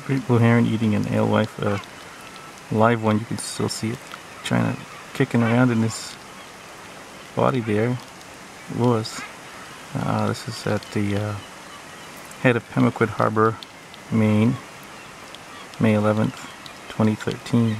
great blue heron eating an alewife, a live one. You can still see it trying to kicking around in this body there. It. Uh, this is at the uh, head of Pemaquid Harbor, Maine, May 11th, 2013.